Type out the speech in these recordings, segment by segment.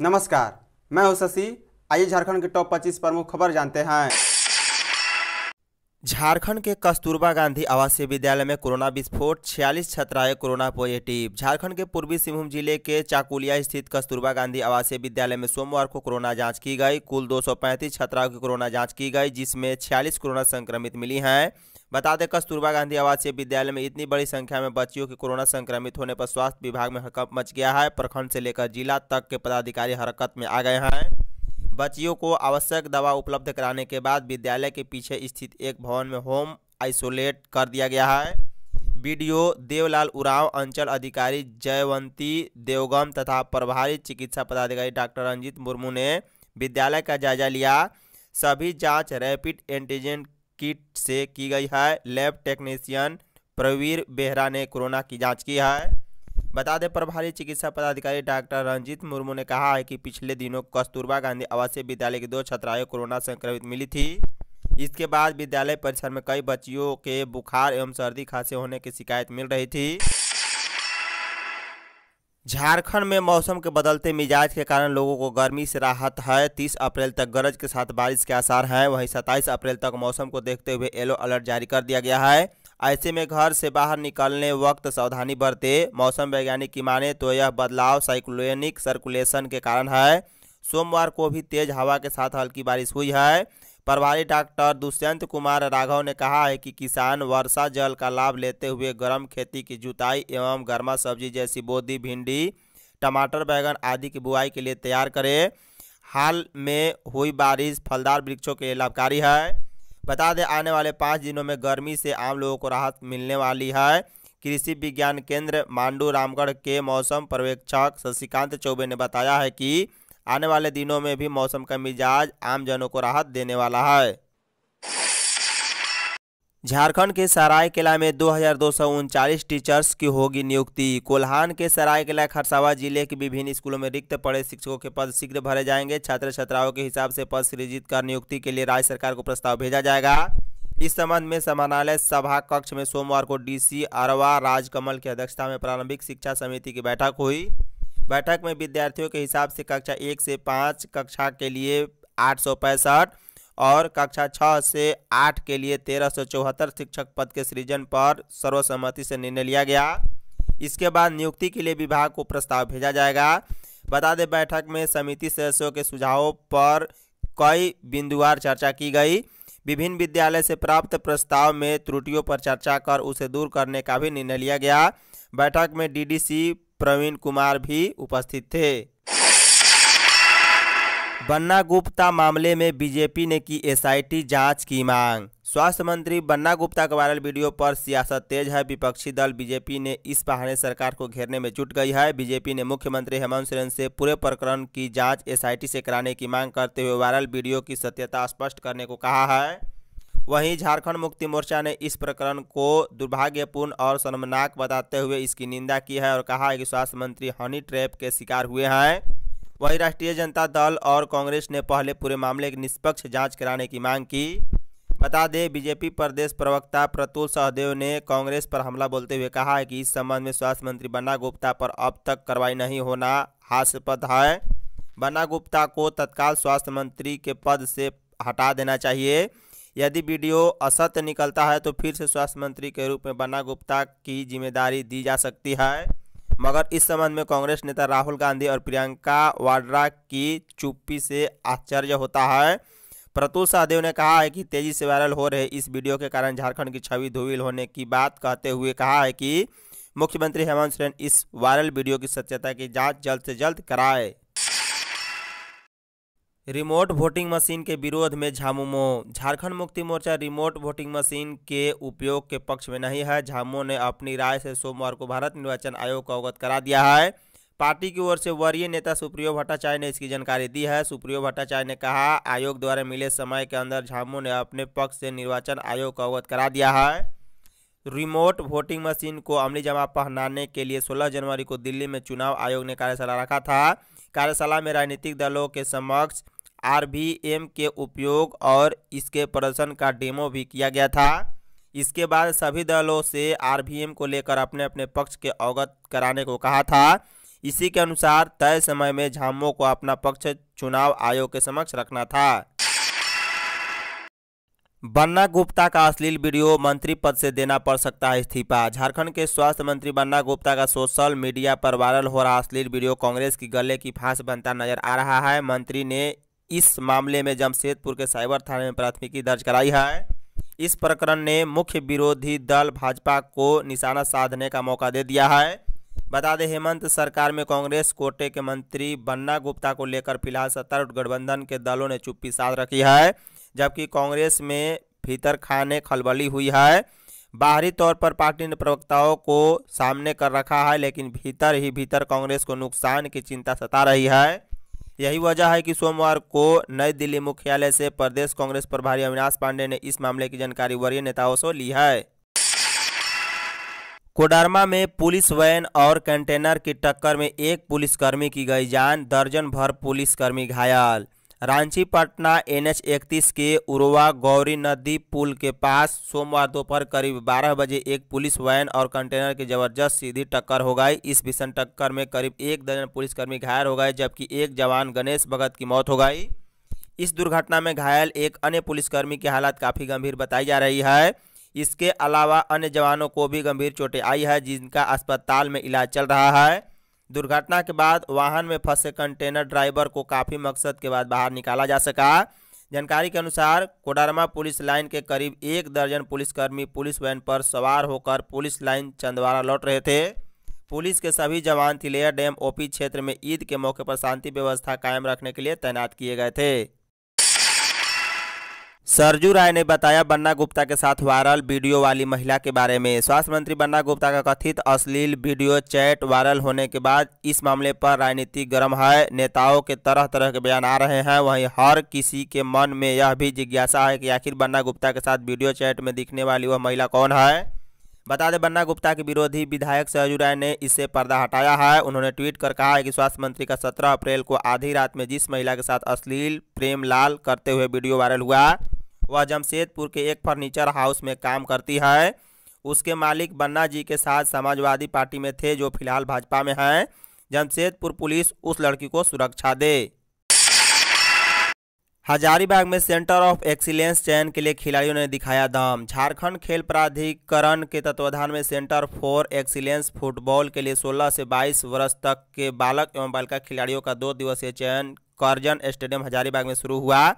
नमस्कार, मैं हूँ शशि। आइए झारखंड के टॉप 25 प्रमुख खबर जानते हैं। झारखंड के कस्तूरबा गांधी आवासीय विद्यालय में कोरोना विस्फोट 46 छात्राएँ कोरोना पॉजिटिव। झारखंड के पूर्वी सिंहभूम ज़िले के चाकुलिया स्थित कस्तूरबा गांधी आवासीय विद्यालय में सोमवार को कोरोना जाँच की गई। कुल 235 छात्राओं की कोरोना जाँच की गई, जिसमें 46 कोरोना संक्रमित मिली हैं। बता दें कस्तूरबा गांधी आवासीय विद्यालय में इतनी बड़ी संख्या में बच्चियों के कोरोना संक्रमित होने पर स्वास्थ्य विभाग में हड़कंप मच गया है। प्रखंड से लेकर जिला तक के पदाधिकारी हरकत में आ गए हैं। बच्चियों को आवश्यक दवा उपलब्ध कराने के बाद विद्यालय के पीछे स्थित एक भवन में होम आइसोलेट कर दिया गया है। बीडीओ देवलाल उरांव, अंचल अधिकारी जयवंती देवगम तथा प्रभारी चिकित्सा पदाधिकारी डॉक्टर रंजीत मुर्मू ने विद्यालय का जायजा लिया। सभी जाँच रैपिड एंटीजन किट से की गई है। लैब टेक्नीशियन प्रवीर बेहरा ने कोरोना की जाँच की है। बता दें, प्रभारी चिकित्सा पदाधिकारी डॉक्टर रंजीत मुर्मू ने कहा है कि पिछले दिनों कस्तूरबा गांधी आवासीय विद्यालय की दो छात्राएँ कोरोना संक्रमित मिली थी। इसके बाद विद्यालय परिसर में कई बच्चियों के बुखार एवं सर्दी खांसी होने की शिकायत मिल रही थी। झारखंड में मौसम के बदलते मिजाज के कारण लोगों को गर्मी से राहत है। 30 अप्रैल तक गरज के साथ बारिश के आसार हैं। वहीं 27 अप्रैल तक मौसम को देखते हुए येलो अलर्ट जारी कर दिया गया है। ऐसे में घर से बाहर निकलने वक्त सावधानी बरते। मौसम वैज्ञानिक की माने तो यह बदलाव साइक्लोनिक सर्कुलेशन के कारण है। सोमवार को भी तेज हवा के साथ हल्की बारिश हुई है। प्रभारी डॉक्टर दुष्यंत कुमार राघव ने कहा है कि किसान वर्षा जल का लाभ लेते हुए गर्म खेती की जुताई एवं गर्मा सब्ज़ी जैसी बोदी, भिंडी, टमाटर, बैगन आदि की बुआई के लिए तैयार करें। हाल में हुई बारिश फलदार वृक्षों के लिए लाभकारी है। बता दें, आने वाले पाँच दिनों में गर्मी से आम लोगों को राहत मिलने वाली है। कृषि विज्ञान केंद्र, मांडू, रामगढ़ के मौसम पर्यवेक्षक शशिकांत चौबे ने बताया है कि आने वाले दिनों में भी मौसम का मिजाज आम जनों को राहत देने वाला है। झारखंड के सरायकेला में दो टीचर्स की होगी नियुक्ति। कोल्हान के सरायकेला, खरसावा ज़िले के विभिन्न स्कूलों में रिक्त पड़े शिक्षकों के पद शीघ्र भरे जाएँगे। छात्र छात्राओं के हिसाब से पद सृजित कर नियुक्ति के लिए राज्य सरकार को प्रस्ताव भेजा जाएगा। इस संबंध में समानालय सभा कक्ष में सोमवार को डीसी अरवा राजकमल की अध्यक्षता में प्रारंभिक शिक्षा समिति की बैठक हुई। बैठक में विद्यार्थियों के हिसाब से कक्षा एक से पाँच कक्षा के लिए आठ सौ पैंसठ और कक्षा छः से आठ के लिए तेरह सौ चौहत्तर शिक्षक पद के सृजन पर सर्वसम्मति से निर्णय लिया गया। इसके बाद नियुक्ति के लिए विभाग को प्रस्ताव भेजा जाएगा। बता दें, बैठक में समिति सदस्यों के सुझावों पर कई बिंदुवार चर्चा की गई। विभिन्न विद्यालय से प्राप्त प्रस्ताव में त्रुटियों पर चर्चा कर उसे दूर करने का भी निर्णय लिया गया। बैठक में डीडीसी प्रवीण कुमार भी उपस्थित थे। बन्ना गुप्ता मामले में बीजेपी ने की एसआईटी जाँच की मांग। स्वास्थ्य मंत्री बन्ना गुप्ता का वायरल वीडियो पर सियासत तेज है। विपक्षी दल बीजेपी ने इस बहाने सरकार को घेरने में जुट गई है। बीजेपी ने मुख्यमंत्री हेमंत सोरेन से पूरे प्रकरण की जाँच एसआईटी से कराने की मांग करते हुए वायरल वीडियो की सत्यता स्पष्ट करने को कहा है। वहीं झारखंड मुक्ति मोर्चा ने इस प्रकरण को दुर्भाग्यपूर्ण और शर्मनाक बताते हुए इसकी निंदा की है और कहा है कि स्वास्थ्य मंत्री हनी ट्रैप के शिकार हुए हैं। वहीं राष्ट्रीय जनता दल और कांग्रेस ने पहले पूरे मामले की निष्पक्ष जाँच कराने की मांग की। बता दें, बीजेपी प्रदेश प्रवक्ता प्रतुल सहदेव ने कांग्रेस पर हमला बोलते हुए कहा है कि इस संबंध में स्वास्थ्य मंत्री बन्ना गुप्ता पर अब तक कार्रवाई नहीं होना हास्यपद है। बन्ना गुप्ता को तत्काल स्वास्थ्य मंत्री के पद से हटा देना चाहिए। यदि वीडियो असत्य निकलता है तो फिर से स्वास्थ्य मंत्री के रूप में बन्ना गुप्ता की ज़िम्मेदारी दी जा सकती है। मगर इस संबंध में कांग्रेस नेता राहुल गांधी और प्रियंका वाड्रा की चुप्पी से आश्चर्य होता है। प्रतुल सहदेव ने कहा है कि तेज़ी से वायरल हो रहे इस वीडियो के कारण झारखंड की छवि धूमिल होने की बात कहते हुए कहा है कि मुख्यमंत्री हेमंत सोरेन इस वायरल वीडियो की सत्यता की जाँच जल्द से जल्द कराए। रिमोट वोटिंग मशीन के विरोध में Jhamumo Jharkhand Mukti Morcha remote voting machine के उपयोग के पक्ष में नहीं है। झामुमो ने अपनी राय से सोमवार को भारत निर्वाचन आयोग को अवगत करा दिया है। पार्टी की ओर से वरीय नेता सुप्रियो भट्टाचार्य ने इसकी जानकारी दी है। सुप्रियो भट्टाचार्य ने कहा, आयोग द्वारा मिले समय के अंदर झामुमो ने अपने पक्ष से निर्वाचन आयोग को अवगत करा दिया है। रिमोट वोटिंग मशीन को अमली जमा पहनाने के लिए 16 जनवरी को दिल्ली में चुनाव आयोग ने कार्यशाला रखा था। कार्यशाला में राजनीतिक दलों के समक्ष आरबीएम के उपयोग और इसके प्रदर्शन का डेमो भी किया गया था। इसके बाद सभी दलों से आरबीएम को लेकर अपने अपने पक्ष के अवगत कराने को कहा था। इसी के अनुसार तय समय में झामो को अपना पक्ष चुनाव आयोग के समक्ष रखना था। बन्ना गुप्ता का अश्लील वीडियो मंत्री पद से देना पड़ सकता है इस्तीफा। झारखंड के स्वास्थ्य मंत्री बन्ना गुप्ता का सोशल मीडिया पर वायरल हो रहा अश्लील वीडियो। कांग्रेस की गले की फांस बनता नज़र आ रहा है। मंत्री ने इस मामले में जमशेदपुर के साइबर थाने में प्राथमिकी दर्ज कराई है। इस प्रकरण ने मुख्य विरोधी दल भाजपा को निशाना साधने का मौका दे दिया है। बता दें, हेमंत सरकार में कांग्रेस कोटे के मंत्री बन्ना गुप्ता को लेकर फ़िलहाल सत्तारूढ़ गठबंधन के दलों ने चुप्पी साध रखी है। जबकि कांग्रेस में भीतर खाने खलबली हुई है। बाहरी तौर पर पार्टी ने प्रवक्ताओं को सामने कर रखा है, लेकिन भीतर ही भीतर कांग्रेस को नुकसान की चिंता सता रही है। यही वजह है कि सोमवार को नई दिल्ली मुख्यालय से प्रदेश कांग्रेस प्रभारी अविनाश पांडे ने इस मामले की जानकारी वरीय नेताओं से ली है। कोडरमा में पुलिस वैन और कंटेनर की टक्कर में एक पुलिसकर्मी की गई जान, दर्जन भर पुलिसकर्मी घायल। रांची, पटना, एनएच इकतीस के उरवा गौरी नदी पुल के पास सोमवार दोपहर करीब 12 बजे एक पुलिस वैन और कंटेनर की ज़बरदस्त सीधी टक्कर हो गई। इस भीषण टक्कर में करीब एक दर्जन पुलिसकर्मी घायल हो गए, जबकि एक जवान गणेश भगत की मौत हो गई। इस दुर्घटना में घायल एक अन्य पुलिसकर्मी की हालत काफ़ी गंभीर बताई जा रही है। इसके अलावा अन्य जवानों को भी गंभीर चोटें आई है, जिनका अस्पताल में इलाज चल रहा है। दुर्घटना के बाद वाहन में फंसे कंटेनर ड्राइवर को काफ़ी मकसद के बाद बाहर निकाला जा सका। जानकारी के अनुसार, कोडरमा पुलिस लाइन के करीब एक दर्जन पुलिसकर्मी पुलिस वैन पर सवार होकर पुलिस लाइन चंदवारा लौट रहे थे। पुलिस के सभी जवान तिलेयर डैम ओपी क्षेत्र में ईद के मौके पर शांति व्यवस्था कायम रखने के लिए तैनात किए गए थे। सरजू राय ने बताया, बन्ना गुप्ता के साथ वायरल वीडियो वाली महिला के बारे में। स्वास्थ्य मंत्री बन्ना गुप्ता का कथित अश्लील वीडियो चैट वायरल होने के बाद इस मामले पर राजनीति गर्म है। नेताओं के तरह तरह के बयान आ रहे हैं। वहीं हर किसी के मन में यह भी जिज्ञासा है कि आखिर बन्ना गुप्ता के साथ वीडियो चैट में दिखने वाली वह महिला कौन है? बता दें, बन्ना गुप्ता के विरोधी विधायक सरजू राय ने इससे पर्दा हटाया है। उन्होंने ट्वीट कर कहा है कि स्वास्थ्य मंत्री का 17 अप्रैल को आधी रात में जिस महिला के साथ अश्लील, प्रेम लाल करते हुए वीडियो वायरल हुआ वह जमशेदपुर के एक फर्नीचर हाउस में काम करती है। उसके मालिक बन्ना जी के साथ समाजवादी पार्टी में थे, जो फ़िलहाल भाजपा में हैं। जमशेदपुर पुलिस उस लड़की को सुरक्षा दे। हजारीबाग में सेंटर ऑफ़ एक्सीलेंस चयन के लिए खिलाड़ियों ने दिखाया दम। झारखंड खेल प्राधिकरण के तत्वाधान में सेंटर फॉर एक्सीलेंस फुटबॉल के लिए 16 से 22 वर्ष तक के बालक एवं बालिका खिलाड़ियों का दो दिवसीय चयन करजन स्टेडियम हजारीबाग में शुरू हुआ।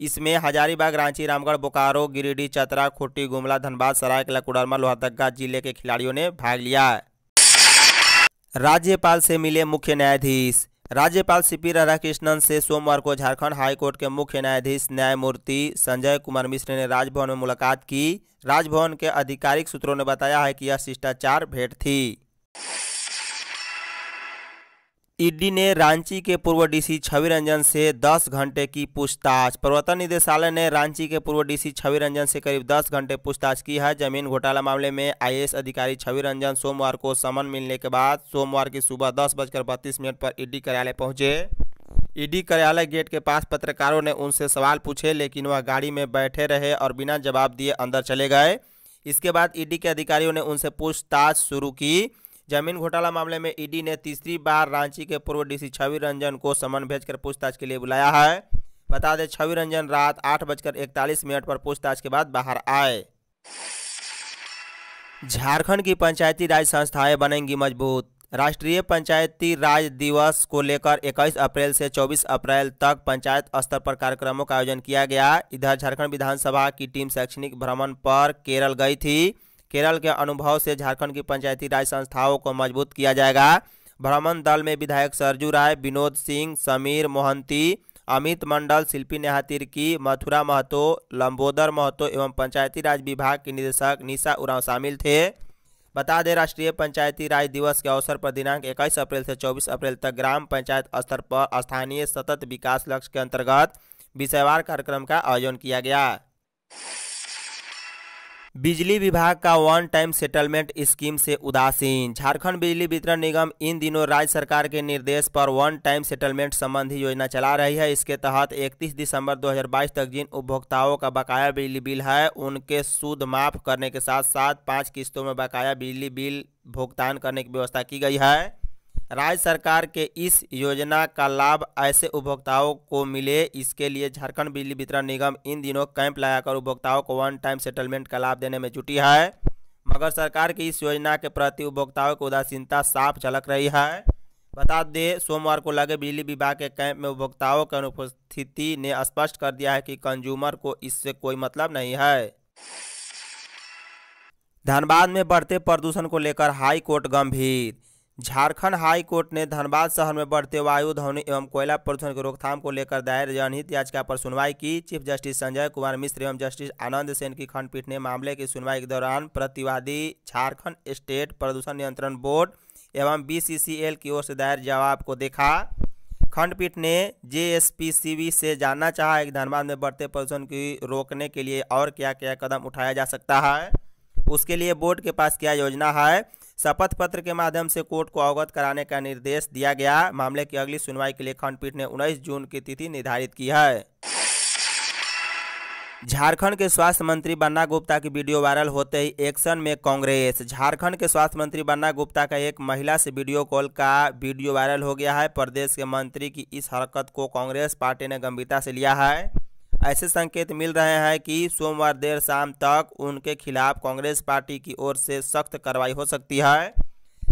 इसमें हजारीबाग, रांची, रामगढ़, बोकारो, गिरिडीह, चतरा खुट्टी गुमला, धनबाद सरायकला कुडरमा लोहरदगा ज़िले के खिलाड़ियों ने भाग लिया। राज्यपाल से मिले मुख्य न्यायाधीश। राज्यपाल सीपी राधाकृष्णन से सोमवार को झारखंड हाईकोर्ट के मुख्य न्यायाधीश न्यायमूर्ति संजय कुमार मिश्र ने राजभवन में मुलाकात की। राजभवन के आधिकारिक सूत्रों ने बताया है कि यह शिष्टाचार भेंट थी। ईडी ने रांची के पूर्व डीसी छवि रंजन से 10 घंटे की पूछताछ। प्रवर्तन निदेशालय ने रांची के पूर्व डीसी छवि रंजन से करीब 10 घंटे पूछताछ की है। ज़मीन घोटाला मामले में आईएएस अधिकारी छवि रंजन सोमवार को समन मिलने के बाद सोमवार की सुबह दस बजकर बत्तीस मिनट पर ईडी कार्यालय पहुँचे। ईडी कार्यालय गेट के पास पत्रकारों ने उनसे सवाल पूछे, लेकिन वह गाड़ी में बैठे रहे और बिना जवाब दिए अंदर चले गए। इसके बाद ईडी के अधिकारियों ने उनसे पूछताछ शुरू की। ज़मीन घोटाला मामले में ईडी ने तीसरी बार रांची के पूर्व डीसी छवि रंजन को समन भेजकर पूछताछ के लिए बुलाया है। बता दें, छवि रंजन रात आठ बजकर इकतालीस मिनट पर पूछताछ के बाद बाहर आए। झारखंड की पंचायती राज संस्थाएँ बनेंगी मज़बूत। राष्ट्रीय पंचायती राज दिवस को लेकर 21 अप्रैल से 24 अप्रैल तक पंचायत स्तर पर कार्यक्रमों का आयोजन किया गया। इधर झारखंड विधानसभा की टीम शैक्षणिक भ्रमण पर केरल गई थी। केरल के अनुभव से झारखंड की पंचायती राज संस्थाओं को मज़बूत किया जाएगा। भ्रमण दल में विधायक सरजू राय, विनोद सिंह, समीर मोहंती, अमित मंडल, शिल्पी नेहा तिर्की मथुरा महतो, लंबोदर महतो एवं पंचायती राज विभाग के निदेशक निशा उराव शामिल थे। बता दें, राष्ट्रीय पंचायती राज दिवस के अवसर पर दिनांक 21 अप्रैल से 24 अप्रैल तक ग्राम पंचायत स्तर पर स्थानीय सतत विकास लक्ष्य के अंतर्गत विषयवार कार्यक्रम का आयोजन किया गया। बिजली विभाग का वन टाइम सेटलमेंट स्कीम से उदासीन। झारखंड बिजली वितरण निगम इन दिनों राज्य सरकार के निर्देश पर वन टाइम सेटलमेंट संबंधी योजना चला रही है। इसके तहत 31 दिसंबर 2022 तक जिन उपभोक्ताओं का बकाया बिजली बिल है, उनके सूद माफ़ करने के साथ साथ पाँच किस्तों में बकाया बिजली बिल भुगतान करने की व्यवस्था की गई है। राज्य सरकार के इस योजना का लाभ ऐसे उपभोक्ताओं को मिले। इसके लिए झारखंड बिजली वितरण निगम इन दिनों कैंप लगाकर उपभोक्ताओं को वन टाइम सेटलमेंट का लाभ देने में जुटी है। मगर सरकार की इस योजना के प्रति उपभोक्ताओं की उदासीनता साफ़ झलक रही है। बता दें, सोमवार को लगे बिजली विभाग के कैंप में उपभोक्ताओं की अनुपस्थिति ने स्पष्ट कर दिया है कि कंज्यूमर को इससे कोई मतलब नहीं है। धनबाद में बढ़ते प्रदूषण को लेकर हाई कोर्ट गंभीर झारखंड हाई कोर्ट ने धनबाद शहर में बढ़ते वायु ध्वनि एवं कोयला प्रदूषण की रोकथाम को लेकर दायर जनहित याचिका पर सुनवाई की। चीफ जस्टिस संजय कुमार मिश्र एवं जस्टिस आनंद सेन की खंडपीठ ने मामले की सुनवाई के दौरान प्रतिवादी झारखंड स्टेट प्रदूषण नियंत्रण बोर्ड एवं बीसीसीएल की ओर से दायर जवाब को देखा। खंडपीठ ने जेएसपीसीबी से जानना चाहा कि धनबाद में बढ़ते प्रदूषण की रोकने के लिए और क्या क्या कदम उठाया जा सकता है। उसके लिए बोर्ड के पास क्या योजना है? शपथ पत्र के माध्यम से कोर्ट को अवगत कराने का निर्देश दिया गया। मामले की अगली सुनवाई के लिए खंडपीठ ने 19 जून की तिथि निर्धारित की है। झारखंड के स्वास्थ्य मंत्री बन्ना गुप्ता की वीडियो वायरल होते ही एक्शन में कांग्रेस। झारखंड के स्वास्थ्य मंत्री बन्ना गुप्ता का एक महिला से वीडियो कॉल का वीडियो वायरल हो गया है। प्रदेश के मंत्री की इस हरकत को कांग्रेस पार्टी ने गंभीरता से लिया है। ऐसे संकेत मिल रहे हैं कि सोमवार देर शाम तक उनके खिलाफ कांग्रेस पार्टी की ओर से सख्त कार्रवाई हो सकती है।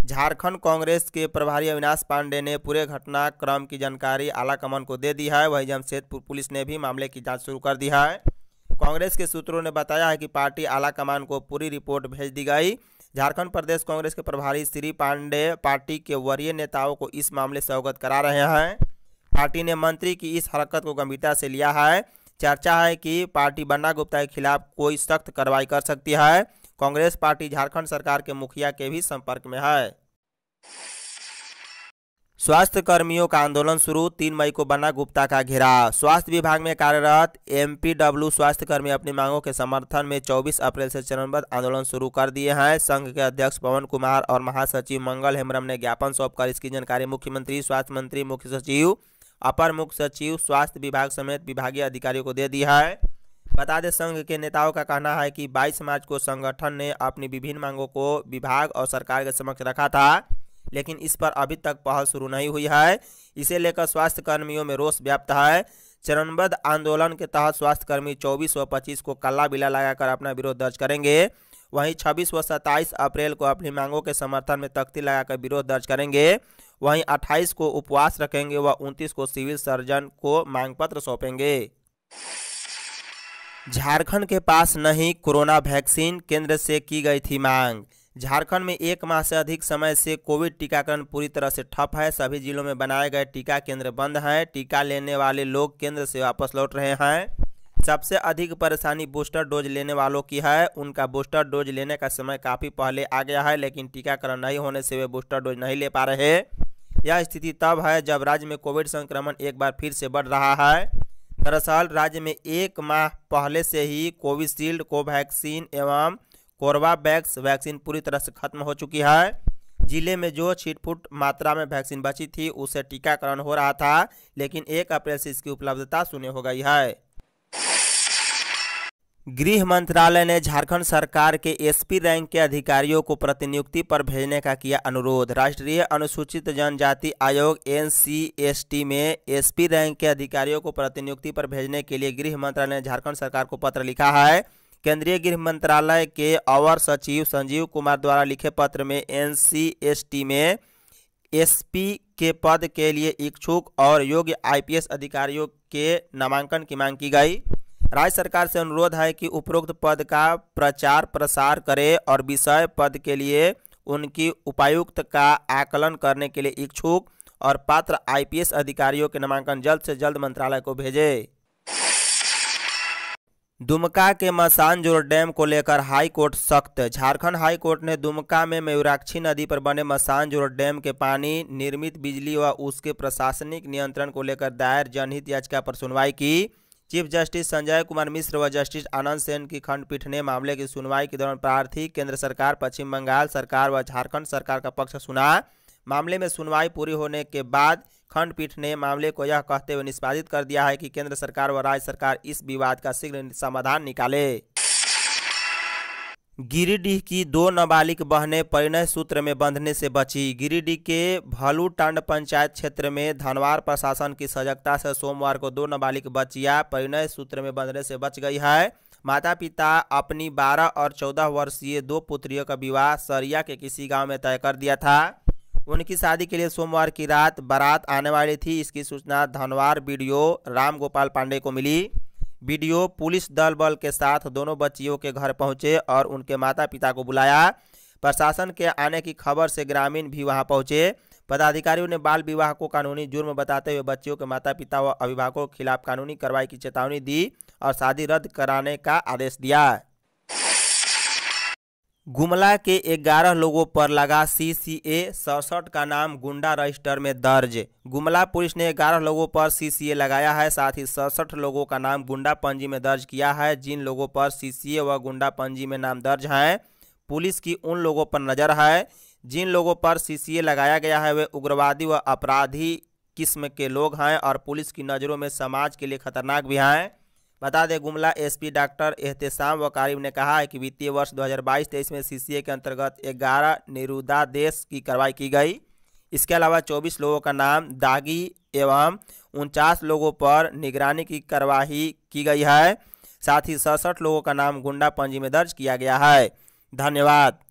झारखंड कांग्रेस के प्रभारी अविनाश पांडे ने पूरे घटनाक्रम की जानकारी आलाकमान को दे दी है। वहीं जमशेदपुर पुलिस ने भी मामले की जाँच शुरू कर दी है। कांग्रेस के सूत्रों ने बताया है कि पार्टी आलाकमान को पूरी रिपोर्ट भेज दी गई। झारखंड प्रदेश कांग्रेस के प्रभारी श्री पांडे पार्टी के वरीय नेताओं को इस मामले से अवगत करा रहे हैं। पार्टी ने मंत्री की इस हरकत को गंभीरता से लिया है। चर्चा है कि पार्टी बन्ना गुप्ता के खिलाफ कोई सख्त कार्रवाई कर सकती है। कांग्रेस पार्टी झारखंड सरकार के मुखिया के भी संपर्क में है। स्वास्थ्य कर्मियों का आंदोलन शुरू, तीन मई को बन्ना गुप्ता का घेराव स्वास्थ्य विभाग में कार्यरत एमपीडब्ल्यू स्वास्थ्य कर्मी अपनी मांगों के समर्थन में 24 अप्रैल से चरणबद्ध आंदोलन शुरू कर दिए हैं। संघ के अध्यक्ष पवन कुमार और महासचिव मंगल हेम्ब्रम ने ज्ञापन सौंपकर इसकी जानकारी मुख्यमंत्री, स्वास्थ्य मंत्री, मुख्य सचिव अपर मुख्य सचिव, स्वास्थ्य विभाग समेत विभागीय अधिकारियों को दे दी है। बता दें, संघ के नेताओं का कहना है कि 22 मार्च को संगठन ने अपनी विभिन्न मांगों को विभाग और सरकार के समक्ष रखा था, लेकिन इस पर अभी तक पहल शुरू नहीं हुई है। इसे लेकर स्वास्थ्य कर्मियों में रोष व्याप्त है। चरणबद्ध आंदोलन के तहत स्वास्थ्यकर्मी चौबीस 24 व 25 को कल्ला बिला लगाकर अपना विरोध दर्ज करेंगे। वहीं 26 व 27 अप्रैल को अपनी मांगों के समर्थन में तख्ती लगाकर विरोध दर्ज करेंगे। वहीं 28 को उपवास रखेंगे व 29 को सिविल सर्जन को मांग पत्र सौंपेंगे। झारखंड के पास नहीं कोरोना वैक्सीन, केंद्र से की गई थी मांग। झारखंड में एक माह से अधिक समय से कोविड टीकाकरण पूरी तरह से ठप है। सभी जिलों में बनाए गए टीका केंद्र बंद हैं। टीका लेने वाले लोग केंद्र से वापस लौट रहे हैं। सबसे अधिक परेशानी बूस्टर डोज लेने वालों की है। उनका बूस्टर डोज लेने का समय काफ़ी पहले आ गया है, लेकिन टीकाकरण नहीं होने से वे बूस्टर डोज नहीं ले पा रहे। यह स्थिति तब है जब राज्य में कोविड संक्रमण एक बार फिर से बढ़ रहा है। दरअसल, राज्य में एक माह पहले से ही कोविशील्ड कोवैक्सीन एवं कोरवावैक्स वैक्सीन पूरी तरह से खत्म हो चुकी है। ज़िले में जो छिटफुट मात्रा में वैक्सीन बची थी, उसे टीकाकरण हो रहा था, लेकिन एक अप्रैल से इसकी उपलब्धता शून्य हो गई है। गृह मंत्रालय ने झारखंड सरकार के एसपी रैंक के अधिकारियों को प्रतिनियुक्ति पर भेजने का किया अनुरोध। राष्ट्रीय अनुसूचित जनजाति आयोग एनसीएसटी में एसपी रैंक के अधिकारियों को प्रतिनियुक्ति पर भेजने के लिए गृह मंत्रालय ने झारखंड सरकार को पत्र लिखा है। केंद्रीय गृह मंत्रालय के अवर सचिव संजीव कुमार द्वारा लिखे पत्र में एनसीएसटी में एसपी के पद के लिए इच्छुक और योग्य आईपीएस अधिकारियों के नामांकन की मांग की गई। राज्य सरकार से अनुरोध है कि उपरोक्त पद का प्रचार प्रसार करे और विषय पद के लिए उनकी उपायुक्त का आकलन करने के लिए इच्छुक और पात्र आईपीएस अधिकारियों के नामांकन जल्द से जल्द मंत्रालय को भेजे। दुमका के मसान ज़ोर डैम को लेकर हाई कोर्ट सख्त। झारखंड हाई कोर्ट ने दुमका में मयूराक्षी नदी पर बने मसान ज़ोर डैम के पानी, निर्मित बिजली व उसके प्रशासनिक नियंत्रण को लेकर दायर जनहित याचिका पर सुनवाई की। चीफ जस्टिस संजय कुमार मिश्र व जस्टिस आनंद सेन की खंडपीठ ने मामले की सुनवाई के दौरान प्रार्थी केंद्र सरकार, पश्चिम बंगाल सरकार व झारखंड सरकार का पक्ष सुना। मामले में सुनवाई पूरी होने के बाद खंडपीठ ने मामले को यह कहते हुए निष्पादित कर दिया है कि केंद्र सरकार व राज्य सरकार इस विवाद का शीघ्र समाधान निकाले। गिरिडीह की दो नाबालिग बहनें परिणय सूत्र में बंधने से बची। गिरिडीह के भलूटांड पंचायत क्षेत्र में धनवार प्रशासन की सजगता से सोमवार को दो नाबालिग बच्चियाँ परिणय सूत्र में बंधने से बच गई है। माता पिता अपनी 12 और 14 वर्षीय दो पुत्रियों का विवाह सरिया के किसी गाँव में तय कर दिया था। उनकी शादी के लिए सोमवार की रात बारात आने वाली थी। इसकी सूचना धनवार वीडियो राम गोपाल पांडे को मिली। वीडियो पुलिस दल बल के साथ दोनों बच्चियों के घर पहुँचे और उनके माता पिता को बुलाया। प्रशासन के आने की खबर से ग्रामीण भी वहाँ पहुँचे। पदाधिकारियों ने बाल विवाह को कानूनी जुर्म बताते हुए बच्चियों के माता पिता व अभिभावकों के खिलाफ कानूनी कार्रवाई की चेतावनी दी और शादी रद्द कराने का आदेश दिया। गुमला के 11 लोगों पर लगा सीसीए सड़सठ का नाम गुंडा रजिस्टर में दर्ज। गुमला पुलिस ने 11 लोगों पर सीसीए लगाया है, साथ ही सड़सठ लोगों का नाम गुंडा पंजी में दर्ज किया है। जिन लोगों पर सीसीए व गुंडा पंजी में नाम दर्ज हैं, पुलिस की उन लोगों पर नज़र है। जिन लोगों पर सीसीए लगाया गया है, वे उग्रवादी व अपराधी किस्म के लोग हैं और पुलिस की नज़रों में समाज के लिए खतरनाक भी हैं। बता दें, गुमला एसपी डॉक्टर एहतेसाम वकारिब ने कहा है कि वित्तीय वर्ष 2022-23 में सीसीए के अंतर्गत 11 निरुदादेश की कार्रवाई की गई। इसके अलावा 24 लोगों का नाम, दागी एवं उनचास लोगों पर निगरानी की कार्रवाई की गई है। साथ ही सड़सठ लोगों का नाम गुंडा पंजी में दर्ज किया गया है। धन्यवाद।